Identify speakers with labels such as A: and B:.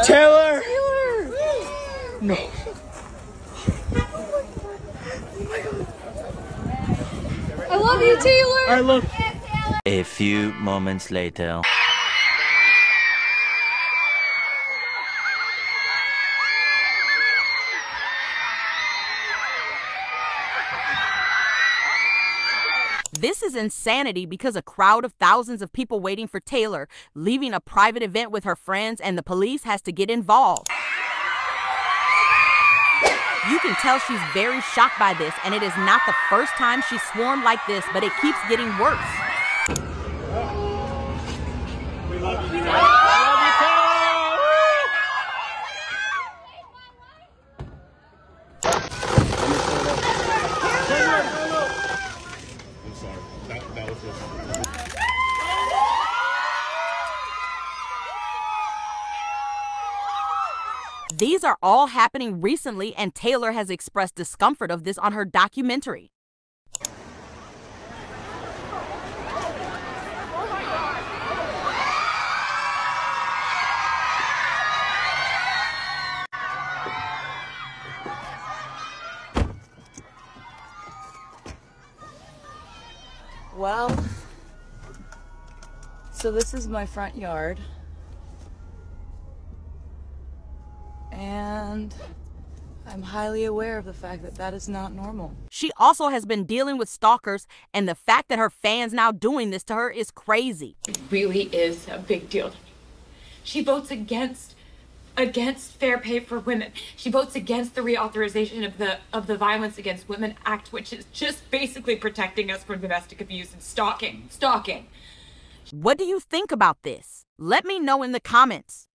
A: Taylor!
B: Taylor!
A: No.
B: I love you, Taylor!
A: I love.
C: A few moments later.
D: This is insanity because a crowd of thousands of people waiting for Taylor, leaving a private event with her friends, and the police has to get involved. You can tell she's very shocked by this, and it is not the first time she's swarmed like this, but it keeps getting worse.
E: I'm sorry. That, that was just.
D: These are all happening recently, and Taylor has expressed discomfort of this on her documentary.
F: Well, so this is my front yard. And I'm highly aware of the fact that that is not normal.
D: She also has been dealing with stalkers, and the fact that her fans now doing this to her is crazy.
G: It really is a big deal to me. She votes against against fair pay for women. She votes against the reauthorization of the of the Violence Against Women Act, which is just basically protecting us from domestic abuse and stalking. Stalking.
D: What do you think about this? Let me know in the comments.